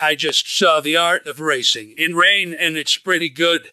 I just saw the art of racing in rain and it's pretty good.